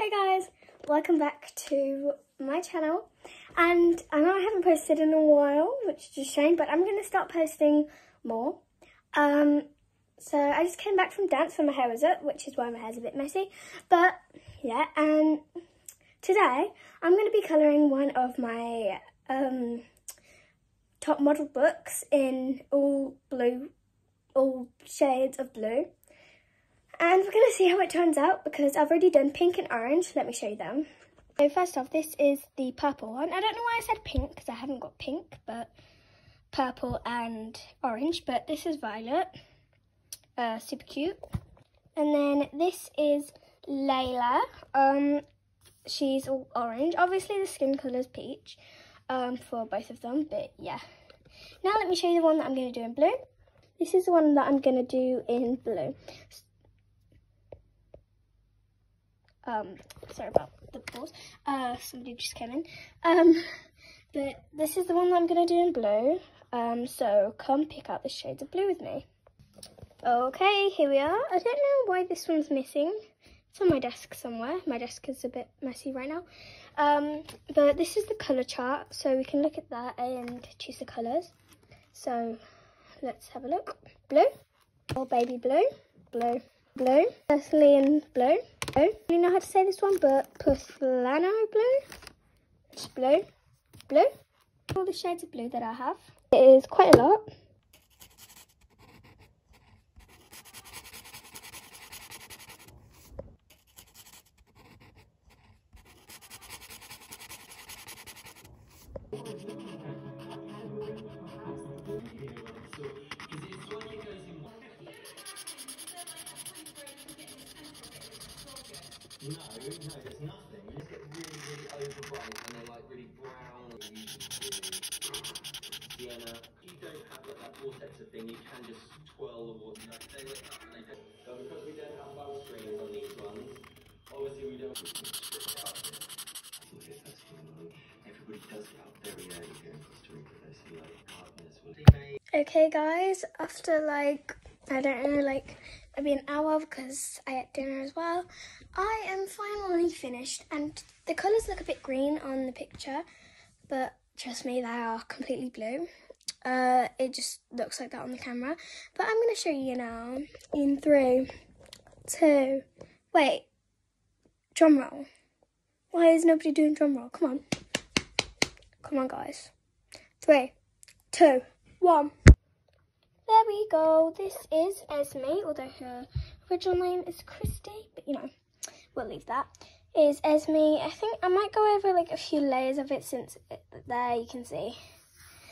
Hey guys, welcome back to my channel. And I know I haven't posted in a while, which is a shame, but I'm going to start posting more. Um, so I just came back from dance when my hair was up, which is why my hair's a bit messy. But yeah, and today I'm going to be colouring one of my um, top model books in all blue, all shades of blue. And we're going to see how it turns out because I've already done pink and orange. Let me show you them. So first off, this is the purple one. I don't know why I said pink because I haven't got pink, but purple and orange. But this is violet. Uh, super cute. And then this is Layla. Um, she's all orange. Obviously the skin colour is peach um, for both of them, but yeah. Now let me show you the one that I'm going to do in blue. This is the one that I'm going to do in blue. Um, sorry about the pause. Uh, somebody just came in. Um, but this is the one that I'm going to do in blue. Um, so come pick out the shades of blue with me. Okay, here we are. I don't know why this one's missing. It's on my desk somewhere. My desk is a bit messy right now. Um, but this is the colour chart, so we can look at that and choose the colours. So let's have a look. Blue, or baby blue, blue, blue, blue, blue. I don't know how to say this one, but Puslano blue. It's blue, blue. All the shades of blue that I have. It is quite a lot. No, no, there's nothing. You just get really, really overbright and they're like really brown or you sienna. If you don't have like that of thing, you can just twirl the water. Like, they wake up and they don't. So because we don't have bow strings on these ones, obviously we don't. Everybody does get up very early here Okay guys, after like, I don't know, like maybe an hour because I ate dinner as well, I am finally finished and the colours look a bit green on the picture, but trust me, they are completely blue. Uh, it just looks like that on the camera. But I'm going to show you now in three, two, wait, drum roll. Why is nobody doing drum roll? Come on. Come on, guys. Three, two, one. There we go. This is Esme, although her original name is Christy, but you know, we'll leave that. Is Esme. I think I might go over like a few layers of it since it, there you can see.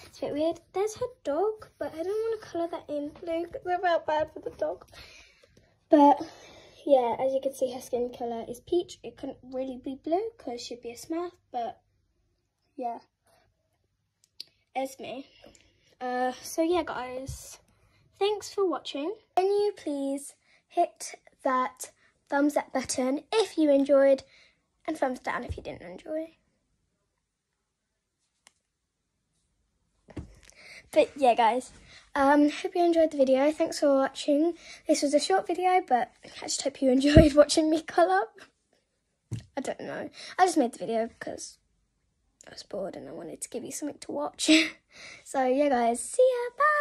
It's a bit weird. There's her dog, but I don't want to colour that in blue because I felt bad for the dog. But yeah, as you can see, her skin colour is peach. It couldn't really be blue because she'd be a Smurf, but yeah. Esme. Uh, so yeah, guys, thanks for watching. Can you please hit that thumbs up button if you enjoyed and thumbs down if you didn't enjoy. But yeah, guys, um, hope you enjoyed the video. Thanks for watching. This was a short video, but I just hope you enjoyed watching me colour. I don't know. I just made the video because I was bored and I wanted to give you something to watch. so yeah, guys, see ya. Bye.